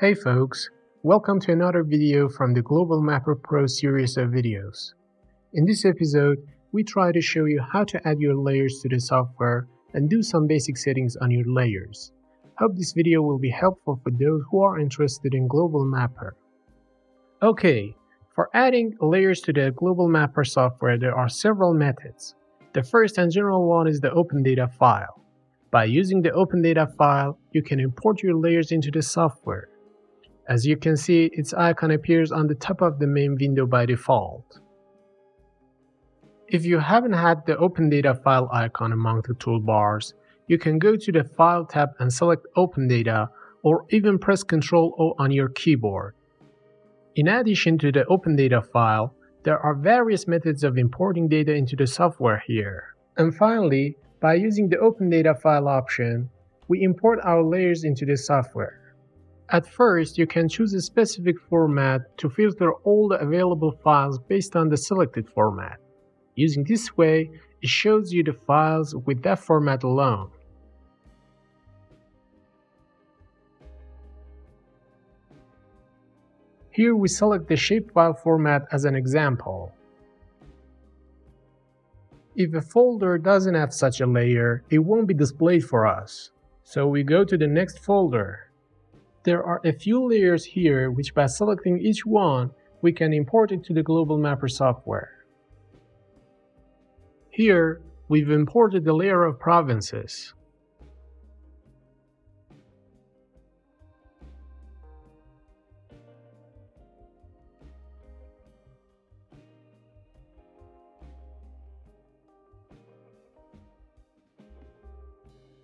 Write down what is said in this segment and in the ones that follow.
Hey folks, welcome to another video from the Global Mapper Pro series of videos. In this episode, we try to show you how to add your layers to the software and do some basic settings on your layers. Hope this video will be helpful for those who are interested in Global Mapper. Okay, for adding layers to the Global Mapper software, there are several methods. The first and general one is the Open Data file. By using the Open Data file, you can import your layers into the software. As you can see, its icon appears on the top of the main window by default. If you haven't had the Open Data file icon among the toolbars, you can go to the File tab and select Open Data or even press Ctrl O on your keyboard. In addition to the Open Data file, there are various methods of importing data into the software here. And finally, by using the Open Data File option, we import our layers into the software. At first, you can choose a specific format to filter all the available files based on the selected format. Using this way, it shows you the files with that format alone. Here we select the shapefile format as an example. If a folder doesn't have such a layer, it won't be displayed for us. So we go to the next folder. There are a few layers here which by selecting each one, we can import it to the Global Mapper software. Here, we've imported the layer of provinces.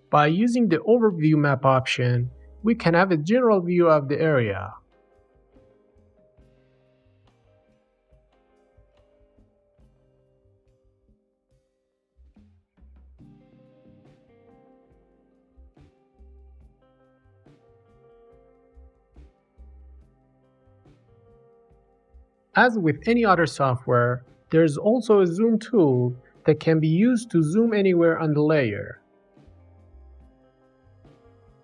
By using the Overview Map option, we can have a general view of the area. As with any other software, there is also a zoom tool that can be used to zoom anywhere on the layer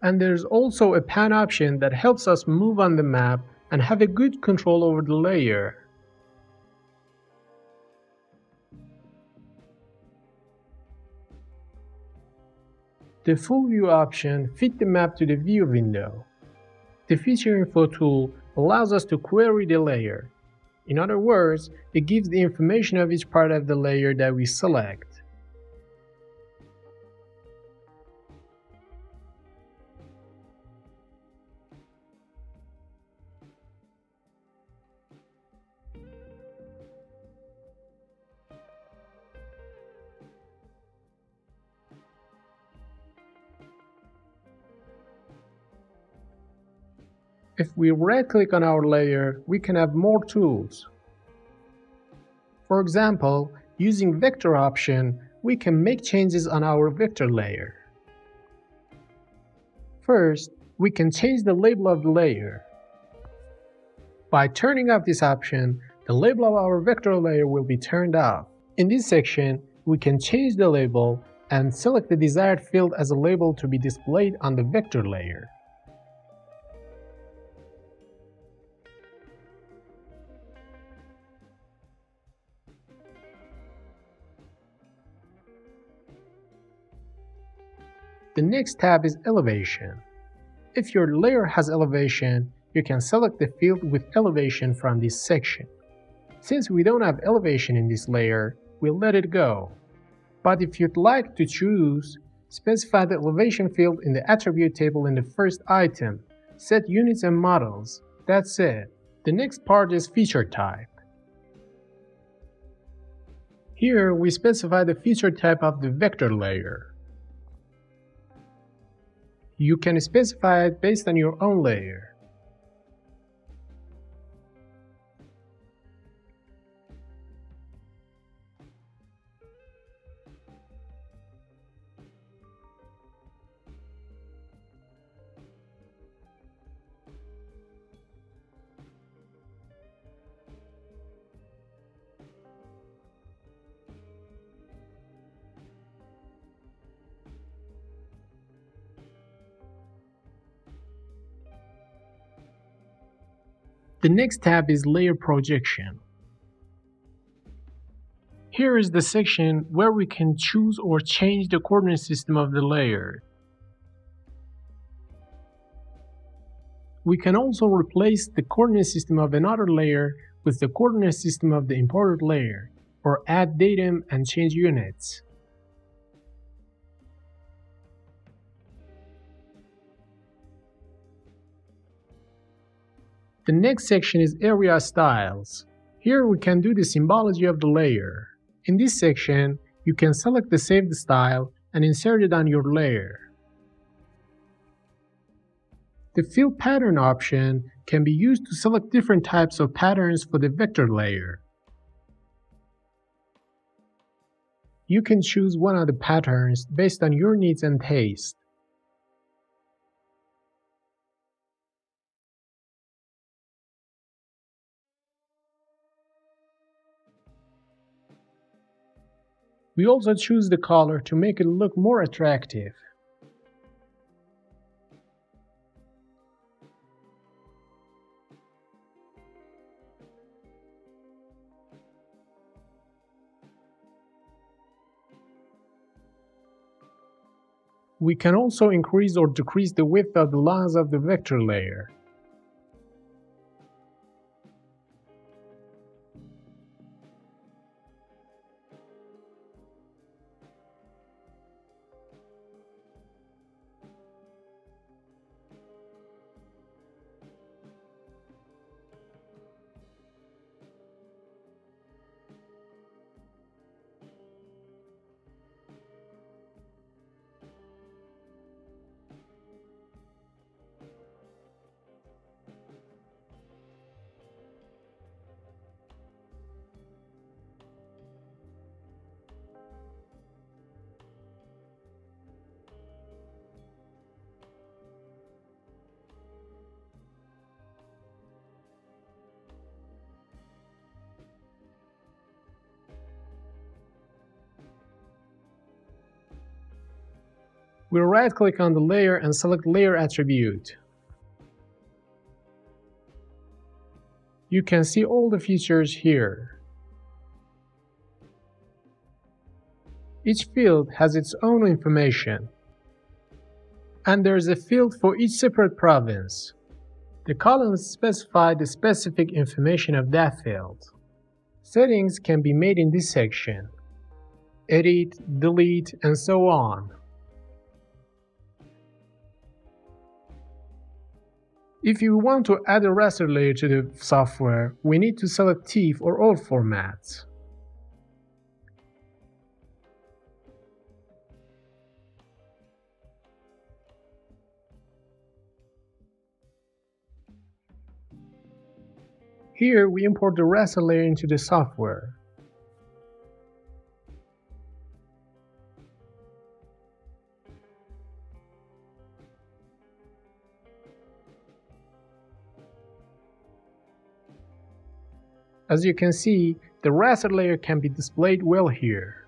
and there's also a pan option that helps us move on the map and have a good control over the layer. The full view option fit the map to the view window. The feature info tool allows us to query the layer. In other words, it gives the information of each part of the layer that we select. If we right click on our layer, we can have more tools. For example, using vector option, we can make changes on our vector layer. First, we can change the label of the layer. By turning off this option, the label of our vector layer will be turned off. In this section, we can change the label and select the desired field as a label to be displayed on the vector layer. The next tab is Elevation. If your layer has elevation, you can select the field with elevation from this section. Since we don't have elevation in this layer, we'll let it go. But if you'd like to choose, specify the elevation field in the attribute table in the first item. Set units and models. That's it. The next part is feature type. Here we specify the feature type of the vector layer. You can specify it based on your own layer. The next tab is Layer Projection. Here is the section where we can choose or change the coordinate system of the layer. We can also replace the coordinate system of another layer with the coordinate system of the imported layer, or add datum and change units. The next section is Area Styles. Here we can do the symbology of the layer. In this section, you can select the saved style and insert it on your layer. The Fill Pattern option can be used to select different types of patterns for the vector layer. You can choose one of the patterns based on your needs and taste. We also choose the color to make it look more attractive. We can also increase or decrease the width of the lines of the vector layer. We'll right click on the layer and select layer attribute. You can see all the features here. Each field has its own information. And there is a field for each separate province. The columns specify the specific information of that field. Settings can be made in this section. Edit, delete, and so on. If you want to add a raster layer to the software, we need to select TIFF or all formats. Here we import the raster layer into the software. As you can see, the raster layer can be displayed well here.